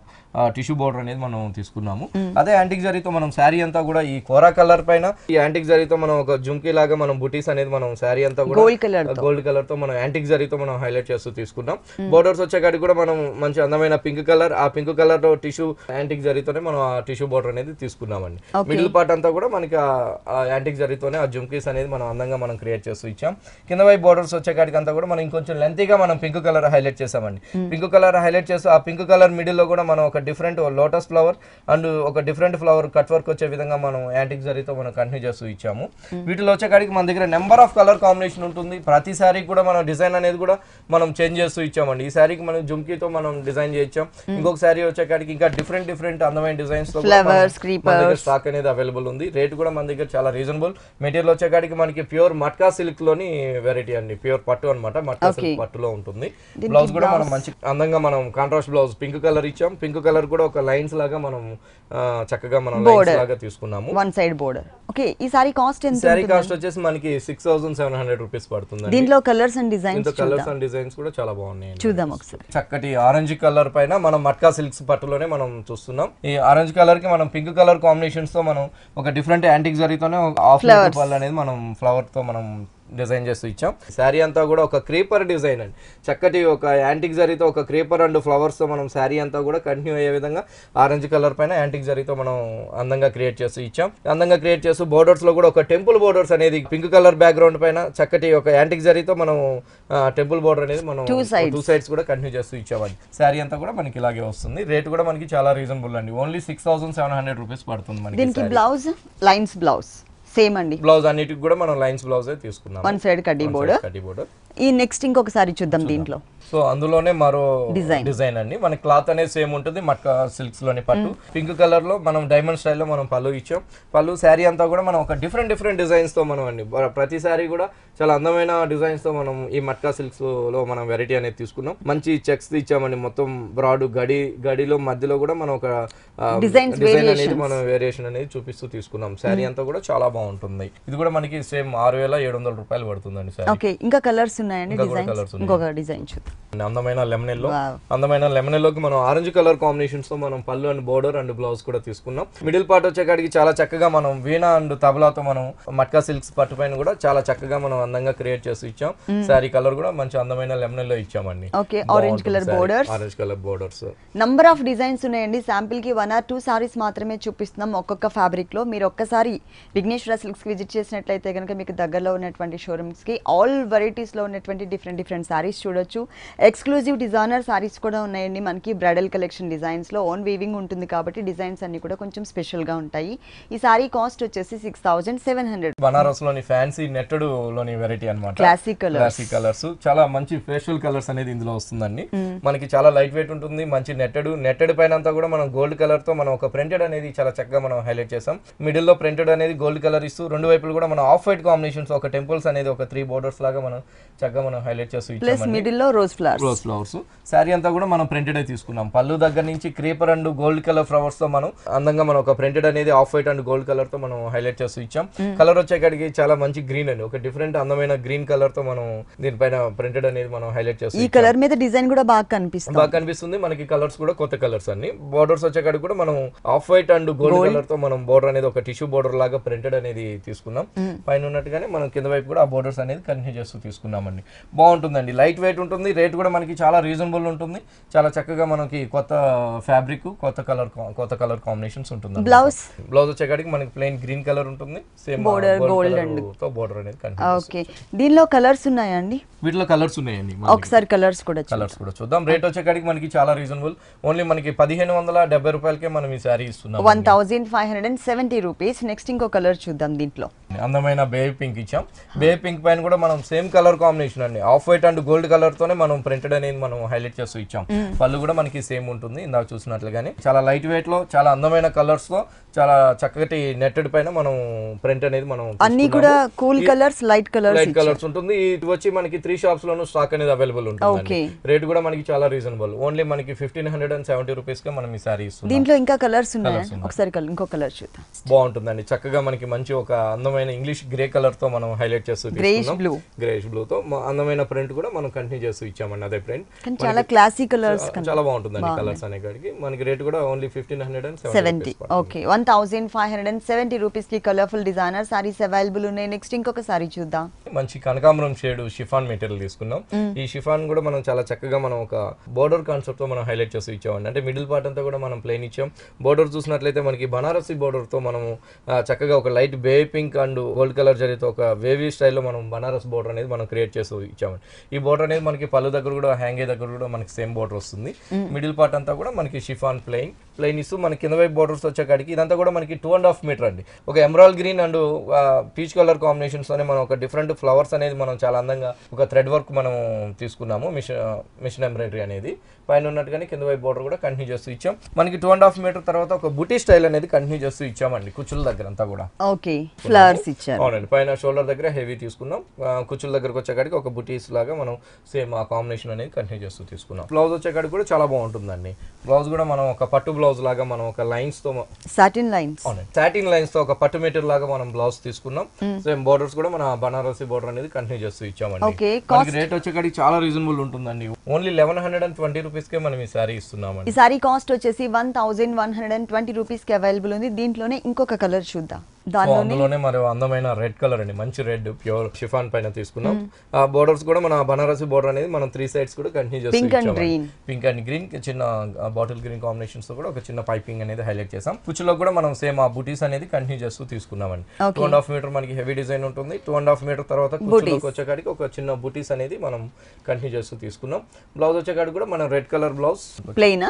టిష్యూ బోర్డర్ అనేది మనం తీసుకున్నాము. అదే యాంటిక్ జరీతో మనం శారీ అంతా కూడా ఈ కోరా కలర్ పైన ఈ యాంటిక్ జరీతో మనం ఒక జుమ్కీ లాగా మనం బుటీస్ అనేది మనం శారీ అంతా కూడా గోల్డ్ కలర్ గోల్డ్ కలర్తో మనం యాంటిక్ జరీతో మనం హైలైట్ చేస్తూ తీసుకున్నాం. బోర్డర్స్ వచ్చేకాడికి కూడా మనం మంచి అందమైన పింక్ కలర్ ఆ పింక్ కలర్లో టిష్యూ యాంటిక్ జరీతోనే మనం ఆ టిష్యూ బోర్డర్ అనేది తీసుకున్నామండి. మిడిల్ పార్ట్ అంతా కూడా మనకి యాంటిక్ జరీతోనే ఆ జుమ్కీస్ అనేది మనం అందంగా మనం క్రియేట్ చేస్తూ ఇచ్చాం. కింద వైపు బోర్డర్స్ వచ్చేకాడికి అంతా కూడా మనం ఇంకొంచెం లెంతీగా మనం పింక్ కలర్ హైలైట్ చేసామండి పింక్ కలర్ హైలైట్ చేస్తూ ఆ పింక్ కలర్ మిడిల్లో కూడా మనం ఒక డిఫరెంట్ లోటస్ ఫ్లవర్ అండ్ ఒక డిఫరెంట్ ఫ్లవర్ కట్ వర్క్ వచ్చే విధంగా మనం యాంటిక్ జరీతో మనం కంటిన్యూ చేస్తూ ఇచ్చాము. వీటిలో వచ్చేకాడికి మన దగ్గర నెంబర్ ఆఫ్ కలర్ కాంబినేషన్ ఉంటుంది. ప్రతి శారీకి కూడా మనం డిజైన్ అనేది కూడా మనం చేంజ్ చేస్తూ ఇచ్చామండి. ఈ శారీకి మనం జుమ్కీతో మనం డిజైన్ చేయించాం. ఇంకొక శారీ వచ్చేకాడికి ఇంకా డిఫరెంట్ డిఫరెంట్ అందమైన డిజైన్స్తో దగ్గర స్టాక్ అనేది అవైలబుల్ ఉంది. రేట్ కూడా మన దగ్గర చాలా రీజనబుల్ మెటీరియల్ వచ్చేకాడికి మనకి ప్యూర్ మట్కా సిల్క్లోని వెరైటీ అండి. ప్యూర్ పట్టు అన్నమాట. మట్కా సిల్క్ పట్టులో ఉంటుంది. బ్లౌజ్ కూడా మనం మంచి అందంగా మనం కాంట్రాస్ట్ బ్లౌజ్ పింక్ కలర్ ఇచ్చాం. పింక్ కలర్ కూడా ఒక లైన్స్ లాగా మనం చక్కగా మనం లైన్స్ లాగా తీసుకున్నాము. వన్ సైడ్ బోర్డర్ ఓకే ఈ సారీ కాస్ట్ ఎంత శారీ కాస్ట్ వచ్చేసి మనకి six thousand seven hundred rupees పడుతుంది దీంట్లో colours and designs colours and designs కూడా చాలా బాగున్నాయి చూద్దాం ఒకసారి. చక్కటి ఆరెంజ్ కలర్ పైన మనం మట్కా సిల్క్స్ పట్టులోనే మనం చూస్తున్నాం. ఈ ఆరెంజ్ కలర్కి మనం పింక్ కలర్ కాంబినేషన్స్తో మనం ఒక డిఫరెంట్ యాంటిక్ జరీతోనే ఆఫ్ పళ్ళు అనేది మనం ఫ్లవర్తో మనం డిజైన్ చేస్తూ ఇచ్చాం. శారీ అంతా కూడా ఒక క్రీపర్ డిజైన్ అండి. చక్కటి ఒక యాంటిక్ జరీతో ఒక క్రీపర్ అండ్ ఫ్లవర్స్తో మనం శారీ అంతా కూడా కంటిన్యూ అయ్యే విధంగా ఆరెంజ్ కలర్ పైన యాంటిక్ జరీతో మనం అందంగా క్రియేట్ చేస్తూ ఇచ్చాం. అందంగా క్రియేట్ చేస్తూ బోర్డర్స్లో కూడా ఒక టెంపుల్ బోర్డర్స్ అనేది పింక్ కలర్ బ్యాక్గ్రౌండ్ పైన చక్కటి ఒక యాంటిక్ జరీతో మనం టెంపుల్ బోర్డర్ అనేది మనం. టూ సైడ్స్ కూడా కంటిన్యూ చేస్తూ ఇచ్చామండి. శారీ అంతా కూడా మనకి ఇలాగే వస్తుంది. రేట్ కూడా మనకి చాలా రీజనబుల్ అండి. Only six thousand seven hundred rupees పడుతుంది మనకి బ్లౌజ్ లైన్స్ బ్లౌజ్ సేమ్ అండి. బ్లౌజ్ అన్నిటికి కూడా మనం లైన్స్ బ్లౌజ్ తీసుకున్నాం వన్ సైడ్ కడ్డీ బోర్డర్ ఈ నెక్స్ట్ ఇంకొక సారీ చూద్దాం. దీంట్లో. సో అందులోనే మరో. డిజైన్ అండి. మన క్లాత్ అనేది సేమ్ ఉంటుంది మట్కా సిల్క్స్లోని పట్టు. పింక్ కలర్లో మనం డైమండ్ స్టైల్లో మనం పళ్ళు ఇచ్చాం. పళ్ళు శారీ అంతా కూడా మనం ఒక డిఫరెంట్ డిఫరెంట్ డిజైన్స్తో మనం అండి. ప్రతి శారీ కూడా చాలా అందమైన డిజైన్స్తో మనం ఈ మట్కా సిల్క్స్లో మనం వెరైటీ అనేది తీసుకున్నాం. మంచి చెక్స్ ఇచ్చామండి. మొత్తం బ్రాడ్ గడి గడిలో మధ్యలో కూడా మనం ఒక డిజైన్ అనేది. మనం వేరియేషన్ అనేది చూపిస్తూ తీసుకున్నాం. శారీ అంతా కూడా చాలా బాగుంటుంది. ఇది కూడా మనకి సేమ్ ఆరు వేల ఏడు వందల రూపాయలు పడుతుందండి ఇంకా కలర్స్ ఉన్నాయండి ఉన్నాయి. ఇంకొక డిజైన్ చూద్దాం. అందమైన లెమనెల్లో. అందమైన లెమనెల్లోకి మనం ఆరెంజ్ కలర్ కాంబినేషన్స్తో మనం పళ్ళు అండ్ బోర్డర్ అండ్ బ్లౌజ్ కూడా తీసుకున్నాం. మిడిల్ పార్ట్ వచ్చేకాడికి చాలా చక్కగా మనం వీణ అండ్ తబలాతో మనం మట్కా సిల్క్స్ పట్టు పైన కూడా చాలా చక్కగా మనం అందంగా క్రియేట్ చేసి ఇచ్చాం. శారీ కలర్ కూడా మంచి అందమైన లెమనెల్లో ఇచ్చామండి. Okay orange colour borders orange colour borders number of designs ఉన్నాయండి. శాంపిల్కి వన్ ఆర్ టూ సారీస్ మాత్రమే చూపిస్తున్నాం ఒక్కొక్క ఫ్యాబ్రిక్లో. మీరు ఒక్కసారి విఘ్నేశ్వర సిల్క్స్కి విజిట్ చేసినట్లయితే కనుక మీకు దగ్గరలో ఉన్నటువంటి షోరూమ్స్కి ఆల్ వెరైటీస్లో ఉన్నటువంటి డిఫరెంట్ డిఫరెంట్ సారీస్ చూడొచ్చు. ఎక్స్క్లూజివ్ డిజైనర్ సారీస్ కూడా ఉన్నాయండి. మనకి బ్రైడల్ కలెక్షన్ డిజైన్స్లో ఓన్ వీవింగ్ ఉంటుంది కాబట్టి డిజైన్స్ అన్ని కూడా కొంచెం స్పెషల్గా ఉంటాయి. ఈ సారీ కాస్ట్ వచ్చేసి సిక్స్ థౌసండ్ సెవెన్ హండ్రెడ్ బనారస్లోని ఫ్యాన్సీ నెట్టెడ్లోని వెరైటీ అన్నమాట. Classic colours. క్లాసిక్ కలర్స్ చాలా మంచి ఫేషియల్ కలర్స్ అనేది ఇందులో వస్తుందండి. మనకి చాలా లైట్ వెయిట్ ఉంటుంది మంచి నెట్టెడ్. నెట్టెడ్ పైన అంతా కూడా మనం గోల్డ్ కలర్తో మనం ఒక ప్రింటెడ్ అనేది చాలా చక్కగా మనం హైలైట్ చేసాం మిడిల్లో ప్రింటెడ్ అనేది గోల్డ్ కలర్ ఇస్తూ రెండు వైపులు కూడా మనం ఆఫ్ వైట్ కాంబినేషన్స్ ఒక టెంపుల్స్ అనేది ఒక త్రీ బోర్డర్స్ లాగా మనం చక్కగా మనం హైలైట్ చేస్తూ ప్లస్ మిడిల్లో rose flowers rose flowers sari అంతా కూడా మనం ప్రింటెడ్ తీసుకున్నాం. పళ్ళు దగ్గర నుంచి క్రీపర్ అండ్ గోల్డ్ కలర్ ఫ్లవర్స్తో మనం అందంగా మనం ఒక ప్రింటెడ్ అనేది ఆఫ్ వైట్ అండ్ గోల్డ్ కలర్తో మనం హైలైట్ చేస్తూ ఇచ్చాం. కలర్ వచ్చేకాడికి చాలా మంచి గ్రీన్ అండి. ఒక డిఫరెంట్ అందమైన గ్రీన్ కలర్తో మనం దీనిపైన ప్రింటెడ్ అనేది మనం హైలైట్ చేస్తూ ఈ. కలర్ మీద డిజైన్ కూడా బాగా కనిపిస్తుంది. బాగా కనిపిస్తుంది. మనకి కలర్స్ కూడా కొత్త కలర్స్ అన్ని. బోర్డర్స్ వచ్చేకాడికి కూడా మనం ఆఫ్ వైట్ అండ్ గోల్డ్ కలర్తో మనం బోర్డర్ అనేది ఒక టిష్యూ బోర్డర్ లాగా ప్రింటెడ్ అనేది తీసుకున్నాం. పైన ఉన్నట్టుగానే మనం కింద వైపు కూడా ఆ బోర్డర్స్ అనేది కంటిన్యూ చేస్తూ తీసుకున్నామండి. బాగుంటుందండి. లైట్ వెయిట్ ఉంటుంది రేట్ కూడా మనకి చాలా రీజనబుల్ ఉంటుంది. చాలా చక్కగా మనకి కొత్త ఫ్యాబ్రిక్ కొత్త కలర్ కొత్త కలర్ కాంబినేషన్స్ ఉంటుంది బ్లౌజ్ బ్లౌజ్ వచ్చేకాడికి మనకి ప్లెయిన్ గ్రీన్ కలర్ ఉంటుంది. సేమ్ Border gold and- తో బోర్డర్ అనేది ఓకే దీనిలో కలర్స్ ఉన్నాయండి? వీటిలో కలర్స్ ఉన్నాయండి. ఒకసారి కలర్స్ కూడా. కలర్స్ కూడా చూద్దాం. రేట్ వచ్చేకాడికి మనకి చాలా రీజనబుల్ ఓన్లీ మనకి పదిహేను వందల డెబ్బై రూపాయలకే మనం ఈ శారీ ఇస్తున్నాం. One thousand five hundred and seventy rupees next ఇంకో కలర్ చూద్దాం దీంట్లో. అందమైన బేబీ పింక్ ఇచ్చాం. బేబీ పింక్ పైన కూడా మనం సేమ్ కలర్ కాంబినేషన్ అండి. Off white and gold colour తోనే మనం ప్రింటెడ్ అనేది మనం హైలైట్ చేస్తూ ఇచ్చాం. పళ్ళు కూడా మనకి సేమ్ ఉంటుంది ఇందాక చూసినట్లుగానే. చాలా లైట్ వెయిట్లో చాలా అందమైన కలర్స్లో చాలా చక్కటి నెట్టెడ్ పైన మనం ప్రింట్ అనేది మనం అన్ని కూడా cool colours light colours light colours ఉంటుంది. ఇది వచ్చి మనకి త్రీ షాప్స్ లోను స్టాక్ అనేది అవైలబుల్. ఉంటుంది రేట్ కూడా మనకి చాలా రీజనబుల్ ఓన్లీ మనకి ఫిఫ్టీన్ హండ్రెడ్ అండ్ సెవెంటీ రూపీస్కి మనం ఈ సారీ ఇస్తున్నాం. దీంట్లో ఇంకా కలర్స్ ఉన్నాయా. ఒకసారి కలర్ ఇంకో కలర్ చూద్దాం. బాగుంటుందండి. చక్కగా మనకి మంచి ఒక అందమైన ఇంగ్లీష్ గ్రే కలర్తో మనం హైలైట్ చేస్తూ Greyish blue. గ్రేష్ బ్లూ తో అందమైన ప్రింట్ కూడా మనం కంటిన్యూ చేస్తూ ఇచ్చామండి అదే ప్రింట్ చాలా క్లాసీ కలర్స్ చాలా బాగుంటుందండి కలర్స్ అనే కాడికి. మనకి రేట్ కూడా only fifteen hundred and seventy okay one thousand five hundred and seventy రూపీస్కి కలర్ఫుల్ డిజైనర్ సారీస్ అవైలబుల్ ఉన్నాయి. నెక్స్ట్ ఇంకొక సారీ చూద్దాం. మంచి కనకాంబరం షేడ్ షిఫాన్ మెటీరియల్ తీసుకున్నాం ఈ షిఫాన్ కూడా మనం చాలా చక్కగా మనం ఒక బోర్డర్ కాన్సెప్ట్తో మనం హైలైట్ చేస్తూ ఇచ్చామండి. అంటే మిడిల్ పార్ట్ అంతా కూడా మనం ప్లెయిన్ ఇచ్చాం. బోర్డర్ చూసినట్లయితే మనకి బనారసి బోర్డర్తో మనము ఆ, చక్కగా ఒక లైట్ బే పింక్ అండ్ గోల్డ్ కలర్ జరిగితే ఒక వేవీ స్టైల్లో మనం బనారస్ బోర్డర్ అనేది మనం క్రియేట్ చేస్తూ ఇచ్చామండి. ఈ బోర్డర్ అనేది మనకి పళ్ళు దగ్గర కూడా హ్యాంగే దగ్గర కూడా మనకి సేమ్ బోర్డర్ వస్తుంది. మిడిల్ పార్ట్ అంతా కూడా మనకి షిఫాన్ ప్లెయిన్ ప్లెయిన్ ఇస్తూ మన కింద వైపు బోర్డర్స్ వచ్చేకాడికి ఇదంతా కూడా మనకి టూ అండ్ హాఫ్ మీటర్ అండి. ఒక emerald green and peach colour కాంబినేషన్స్లోనే మనం ఒక డిఫరెంట్ ఫ్లవర్స్ అనేది మనం చాలా అందంగా ఒక థ్రెడ్ వర్క్ మనం తీసుకున్నాము. మిషన్ మిషన్ ఎంబ్రాయిడరీ అనేది. పైన ఉన్నట్టుగానే కింద వైపు బోర్డర్ కూడా కంటిన్యూ చేస్తూ ఇచ్చాం. మనకి టూ అండ్ హాఫ్ మీటర్ తర్వాత ఒక బుటీ స్టైల్ అనేది కంటిన్యూ చేస్తూ ఇచ్చామండి కుచ్చుల దగ్గర అంతా కూడా. ఓకే ఫ్లవర్స్ ఇచ్చారు. అవునండి పైన షోల్డర్ దగ్గర హెవీ తీసుకున్నాం. కుచ్చుల దగ్గరకు వచ్చేకాడికి ఒక బుటీస్ లాగా మనం సేమ్ ఆ కాంబినేషన్ అనేది కంటిన్యూ చేస్తూ తీసుకున్నాం. బ్లౌజ్ వచ్చేకాడికి కూడా చాలా బాగుంటుందండి. బ్లౌజ్ కూడా మనం ఒక పట్టు బ్లౌజ్ లాగా మనం ఒక లైన్స్తో సాటిన్ లైన్స్ అవునండి సాటిన్ లైన్స్తో ఒక పట్టు మెటీరియల్ లాగా మనం బ్లౌజ్ తీసుకున్నాం. సేమ్ బోర్డర్స్ కూడా మన బనారసి బోర్డర్ అనేది కంటిన్యూ చేస్తూ ఇచ్చామండి. రేట్ వచ్చేకాడికి చాలా రీజనబుల్ ఉంటుందండి. Only eleven hundred and twenty rupees కే మనం ఈ సారీ ఇస్తున్నామండి. ఈ సారీ కాస్ట్ వచ్చేసి one thousand one hundred and twenty రూపీస్కి అవైలబుల్ ఉంది. దీంట్లోనే ఇంకొక కలర్ చూద్దాం. అందులోనే మరి అందమైన రెడ్ కలర్ అండి. మంచి రెడ్ ప్యూర్ షిఫాన్ పైన తీసుకున్నాం. ఆ బోర్డర్స్ కూడా మన బనారసి బోర్డర్ అనేది మనం త్రీ సైడ్స్ కూడా కంటిన్యూ చేస్తాం. పింక్ అండ్ గ్రీన్ చిన్న బాటిల్ గ్రీన్ కాంబినేషన్స్తో కూడా ఒక చిన్న పైపింగ్ అనేది హైలైట్ చేసాం కుచ్చులో కూడా మనం సేమ్ ఆ బుటీస్ అనేది కంటిన్యూ చేస్తూ తీసుకున్నామండి. టూ అండ్ హాఫ్ మీటర్ మనకి హెవీ డిజైన్ ఉంటుంది. టూ అండ్ హాఫ్ మీటర్ తర్వాత కుచ్చులోకి వచ్చేకాడికి ఒక చిన్న బుటీస్ అనేది మనం కంటిన్యూ చేస్తూ తీసుకున్నాం. బ్లౌజ్ వచ్చేకాడికి కూడా మనం red colour blouse plain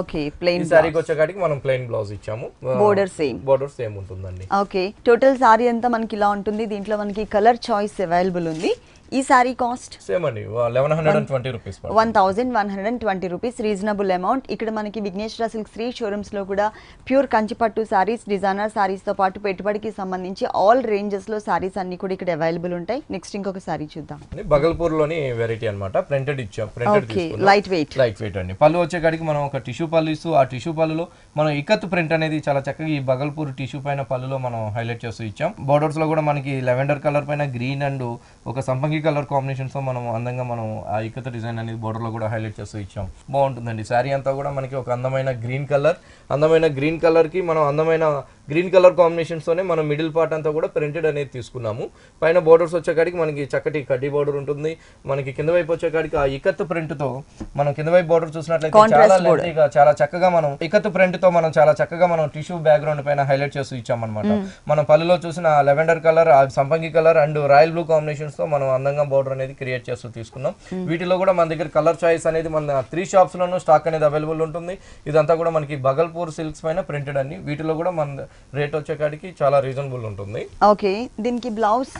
okay plain శారీకి వచ్చేకాడికి మనం ప్లెయిన్ బ్లౌజ్ ఇచ్చాము. బోర్డర్ సేమ్ బోర్డర్ సేమ్ ఉంటుందండి. ఓకే టోటల్ సారీ అంతా మనకి ఇలా ఉంటుంది. దీంట్లో మనకి కలర్ చాయిస్ అవైలబుల్ ఉంది. ఈ సారీ కాస్ట్? సేమ్ అండి. Eleven hundred and twenty rupees one thousand one hundred and twenty rupees reasonable amount ఇక్కడ మనకి విఘ్నేశ్వర సిల్క్ శ్రీ షోరూమ్స్లో కూడా ప్యూర్ కంచిపట్టు సారీస్ డిజైనర్ సారీస్తో పాటు పెట్టుబడికి సంబంధించి ఆల్ రేంజెస్లో సారీస్ అన్ని కూడా ఇక్కడ అవైలబుల్ ఉంటాయి. నెక్స్ట్ ఇంకొక సారీ చూద్దాం. బగల్పూర్లోని వెరైటీ అన్నమాట. ప్రింటెడ్ ఇచ్చాం. Printed okay light weight light weight అండి. పళ్ళు వచ్చేకాడికి మనం ఒక టిష్యూ పళ్ళు ఇస్తూ ఆ టిష్యూ పళ్ళులో మనం ఇక్కత్ ప్రింట్ అనేది చాలా చక్కగా ఈ బగల్పూర్ టిష్యూ పైన పళ్ళులో మనం హైలైట్ చేస్తూ ఇచ్చాం. బోర్డర్స్లో కూడా మనకి లెవెండర్ కలర్ పైన గ్రీన్ అండ్ ఒక సంపంగి కలర్ కాంబినేషన్స్తో మనం అందంగా మనం ఆ ఇక్కత డిజైన్ అనేది border లో కూడా హైలైట్ చేస్తూ ఇచ్చాం. బాగుంటుందండి. శారీ అంతా కూడా మనకి ఒక అందమైన గ్రీన్ కలర్ అందమైన గ్రీన్ కలర్కి మనం అందమైన గ్రీన్ కలర్ కాంబినేషన్స్ తోనే మనం మిడిల్ పార్ట్ అంతా కూడా ప్రింటెడ్ అనేది తీసుకున్నాము. పైన బోర్డర్స్ వచ్చేకాడికి మనకి చక్కటి కడ్డీ బోర్డర్ ఉంటుంది. మనకి కింద వైపు వచ్చేకాడికి ఆ ఇకత్ ప్రింట్తో మనం కింద వైపు బోర్డర్ చూసినట్లయితే చాలా lengthy గా చాలా చక్కగా మనం ఇకత్ ప్రింట్తో మనం చాలా చక్కగా మనం టిష్యూ బ్యాక్గ్రౌండ్ పైన హైలైట్ చేస్తూ ఇచ్చామన్నమాట. మనం పళ్ళులో చూసిన లెవెండర్ కలర్ సంపంగి కలర్ అండ్ రాయల్ బ్లూ కాంబినేషన్స్తో మనం అందంగా బోర్డర్ అనేది క్రియేట్ చేస్తూ తీసుకున్నాం. వీటిలో కూడా మన దగ్గర కలర్ చాయిస్ అనేది మన త్రీ షాప్స్ లోనూ స్టాక్ అనేది అవైలబుల్ ఉంటుంది. ఇదంతా కూడా మనకి బగల్పూర్ సిల్క్స్ పైన ప్రింటెడ్ అన్ని. వీటిలో కూడా మన రేట్ వచ్చేకాడికి చాలా రీజనబుల్ ఉంటుంది. ఓకే దీనికి బ్లౌజ్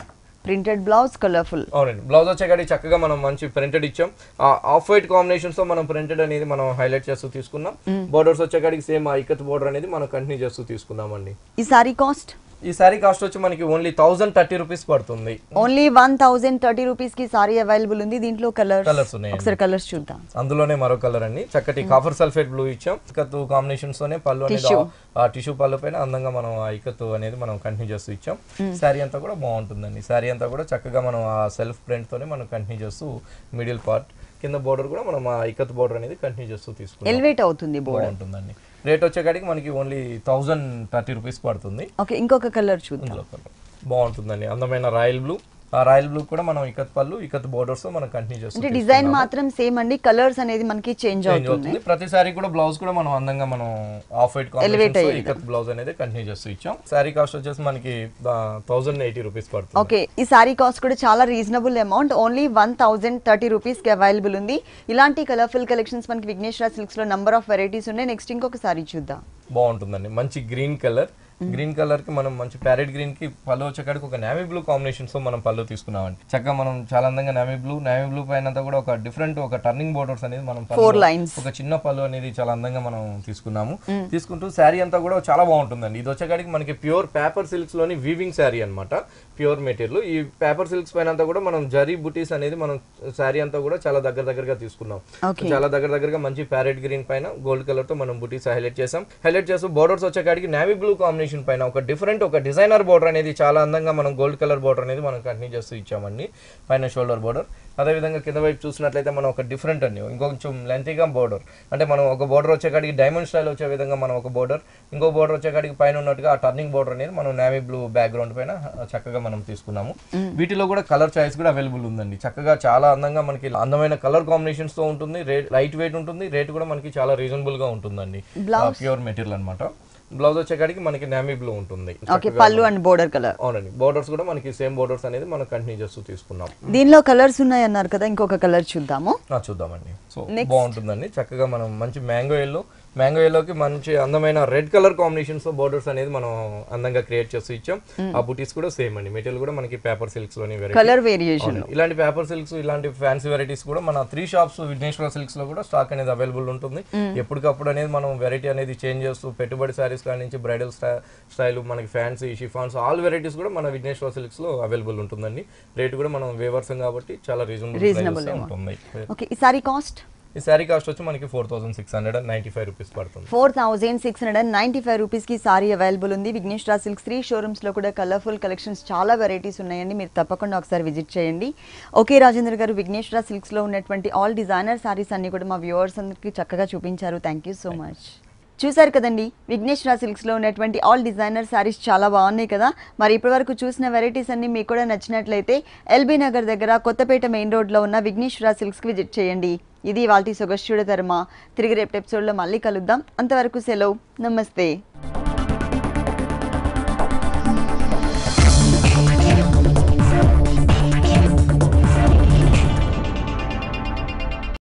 ప్రింటెడ్ బ్లౌజ్ కలర్ఫుల్ అవునండి. బ్లౌజ్ వచ్చేకాడికి చక్కగా మనం మంచి ప్రింటెడ్ ఇచ్చాం. ఆ ఆఫ్ వైట్ కాంబినేషన్స్తో మనం ప్రింటెడ్ అనేది మనం హైలైట్ చేస్తూ తీసుకున్నాం. బోర్డర్స్ వచ్చేకాడికి సేమ్ ఆ ఇక్కత్ బోర్డర్ అనేది మనం కంటిన్యూ చేస్తూ తీసుకున్నామండి ఈ సారీ కాస్ట్ ఈ సారీ కాస్ట్ వచ్చి మనకి ఓన్లీ థౌసండ్ థర్టీ రూపీస్ పడుతుంది. ఓన్లీ వన్ థౌజండ్ థర్టీ రూపీస్కి సారీ అవైలబుల్ ఉంది. దీంట్లో కలర్ కలర్స్ ఉన్నాయి ఒకసారి కలర్స్ చూద్దాం. అందులోనే మరో కలర్ అండి. చక్కటి కాఫర్ సల్ఫేట్ బ్లూ ఇచ్చాం. ఇకత్తు కాంబినేషన్స్ తోనే పళ్ళు అనేది టిష్యూ పళ్ళు పైన అందంగా మనం ఇకత్తు అనేది మనం కంటిన్యూ చేస్తూ ఇచ్చాం. శారీ అంతా కూడా బాగుంటుందండి. శారీ అంతా కూడా చక్కగా మనం ఆ సెల్ఫ్ ప్రింట్ తోనే మనం కంటిన్యూ చేస్తూ మిడిల్ పార్ట్ కింద బోర్డర్ కూడా మనం ఆ ఇకత్ బోర్డర్ అనేది కంటిన్యూ చేస్తూ తీసుకుంటాం ఎలివేట్ అవుతుంది బోర్డర్ బాగుంటుందండి. రేట్ వచ్చేకాడికి మనకి ఓన్లీ థౌజండ్ థర్టీ రూపీస్ పడుతుంది. ఓకే ఇంకొక కలర్ చూద్దాం. బాగుంటుందండి. అందమైన రాయల్ బ్లూ. రాయల్ బ్లూ కూడా మనం ఇకత్ పళ్ళు ఇకత్ బోర్డర్స్తో మనం కంటిన్యూ చేస్తాం అంటే డిజైన్ మాత్రం సేమ్ అండి. కలర్స్ అనేది మనకి చేంజ్ అవుతుంది. ప్రతిసారి కూడా బ్లౌజ్ కూడా మనం అందంగా మనం off white combination ikat blouse అనేది కంటిన్యూ చేస్తూ ఇచ్చాం. శారీ కాస్ట్ వచ్చేసి మనకి థౌసండ్ ఎయిటీ రూపీస్ పడుతుంది. ఓకే ఈ సారీ కాస్ట్ కూడా చాలా reasonable amount only one thousand thirty రూపీస్కి అవైలబుల్ ఉంది. ఇలాంటి కలర్ఫుల్ కలెక్షన్స్ మనకి విఘ్నేశ్వర సిల్క్స్లో నంబర్ ఆఫ్ వెరైటీస్ ఉన్నాయి. నెక్స్ట్ ఇంకొక సారీ చూద్దాం. బాగుంటుందండి. మంచి గ్రీన్ కలర్ గ్రీన్ కలర్కి మనం మంచి ప్యారెట్ గ్రీన్కి పళ్ళు వచ్చేకాడికి ఒక నావీ బ్లూ కాంబినేషన్స్తో మనం పళ్ళు తీసుకున్నామండి. చక్కగా మనం చాలా అందంగా నావీ బ్లూ నావీ బ్లూ పైన కూడా ఒక డిఫరెంట్ ఒక టర్నింగ్ బోర్డర్స్ అనేది మనం ఫోర్ లైన్స్ ఒక చిన్న పళ్ళు అనేది చాలా అందంగా మనం తీసుకున్నాము. తీసుకుంటూ శారీ అంతా కూడా చాలా బాగుంటుందండి. ఇది వచ్చేకాడికి మనకి ప్యూర్ పేపర్ సిల్క్స్లోని వీవింగ్ శారీ అన్నమాట. Pure material. ఈ పేపర్ సిల్క్స్ పైన అంతా కూడా మనం జరీ బుటీస్ అనేది మనం శారీ అంతా కూడా చాలా దగ్గర దగ్గరగా తీసుకున్నాం. చాలా దగ్గర దగ్గరగా మంచి ప్యారెట్ గ్రీన్ పైన గోల్డ్ కలర్తో మనం బుటీస్ హైలైట్ చేసాం హైలైట్ చేస్తూ బోర్డర్స్ వచ్చేకాడికి నావీ బ్లూ కాంబినేషన్ పైన ఒక డిఫరెంట్ ఒక డిజైనర్ బోర్డర్ అనేది చాలా అందంగా మనం గోల్డ్ కలర్ బోర్డర్ అనేది మనం కంటిన్యూ చేస్తూ ఇచ్చామండి పైన షోల్డర్ బోర్డర్ అదేవిధంగా కింద వైపు చూసినట్లయితే మనం ఒక డిఫరెంట్ అండి. ఇంకొంచెం లెంతీగా బోర్డర్ అంటే మనం ఒక బోర్డర్ వచ్చేకాడికి డైమండ్ స్టైల్ వచ్చే విధంగా మనం ఒక బోర్డర్ ఇంకో బోర్డర్ వచ్చేకాడికి పైన ఉన్నట్టుగా ఆ టర్నింగ్ బోర్డర్ అనేది మనం నావీ బ్లూ బ్యాక్గ్రౌండ్ పైన చక్కగా మనం తీసుకున్నాము. వీటిలో కూడా కలర్ చాయిస్ కూడా అవైలబుల్ ఉందండి. చక్కగా చాలా అందంగా మనకి అందమైన కలర్ కాంబినేషన్స్తో ఉంటుంది. రేట్ లైట్ వెయిట్ ఉంటుంది. రేట్ కూడా మనకి చాలా రీజనబుల్గా ఉంటుందండి. ప్యూర్ మెటీరియల్ అన్నమాట. బ్లౌజ్ వచ్చేకాడికి మనకి నామీ బ్లూ ఉంటుంది. ఓకే పళ్ళు అండ్ బోర్డర్ కలర్ అవునండి. బోర్డర్స్ కూడా మనకి సేమ్ బోర్డర్స్ అనేది మనం కంటిన్యూ చేస్తూ తీసుకున్నాం. దీనిలో కలర్స్ ఉన్నాయి అన్నారు కదా ఇంకొక కలర్ చూద్దాము. చూద్దామండి. సో బాగుంటుందండి. చక్కగా మనం మంచి మ్యాంగో ఎల్లో మ్యాంగో ఎల్లోకి మంచి అందమైన రెడ్ కలర్ కాంబినేషన్స్ బోర్డర్స్ అనేది మనం అందంగా క్రియేట్ చేస్తూ ఇచ్చాం. ఆ బుటీస్ కూడా సేమ్ అండి. మెటీరియల్ కూడా మనకి పేపర్ సిల్క్స్లోని కలర్ వేరియేషన్ ఇలాంటి పేపర్ సిల్క్స్ ఇలాంటి ఫ్యాన్సీ వెరైటీస్ కూడా మన త్రీ షాప్స్ విఘ్నేశ్వర సిల్క్స్లో కూడా స్టాక్ అనేది అవైలబుల్ ఉంటుంది. ఎప్పటికప్పుడు అనేది మనం వెరైటీ అనేది చేంజ్ చేస్తూ పెట్టుబడి సారీస్ కాడి నుంచి బ్రైడల్ స్టైల్ మనకి ఫ్యాన్సీ షిఫాన్స్ ఆల్ వెరైటీస్ కూడా మన విఘ్నేశ్వర సిల్క్స్లో అవైలబుల్ ఉంటుందండి. రేట్ కూడా మనం వేవర్సం కాబట్టి చాలా రీజనబుల్ ఉంటుంది సారీ కాస్ట్ ఈ శారీ కాస్ట్ వచ్చి మనకి four thousand six hundred and ninety five rupees పడుతుంది. Four thousand six hundred and ninety five రూపీస్కి సారీ అవైలబుల్ ఉంది. విఘ్నేశ్వర సిల్క్స్ త్రీ షోరూమ్స్లో కూడా కలర్ఫుల్ కలెక్షన్స్ చాలా వెరైటీస్ ఉన్నాయండి. మీరు తప్పకుండా ఒకసారి విజిట్ చేయండి. ఓకే రాజేంద్ర గారు విఘ్నేశ్వర సిల్క్స్లో ఉన్నటువంటి ఆల్ డిజైనర్ సారీస్ అన్ని కూడా మా వ్యూవర్స్ అందరికీ చక్కగా చూపించారు. థ్యాంక్ యూ సో మచ్ చూసారు కదండి విఘ్నేశ్వర సిల్క్స్లో ఉన్నటువంటి ఆల్ డిజైనర్ శారీస్ చాలా బాగున్నాయి కదా. మరి ఇప్పటివరకు చూసిన వెరైటీస్ అన్ని మీకు కూడా నచ్చినట్లయితే ఎల్బీ నగర్ దగ్గర కొత్తపేట మెయిన్ రోడ్లో ఉన్న విఘ్నేశ్వర సిల్క్స్కి విజిట్ చేయండి. ఇది వాటి సొగస్టుడ ధర్మ తిరిగి రేపు ఎపిసోడ్లో మళ్ళీ కలుద్దాం. అంతవరకు సెలవు. నమస్తే.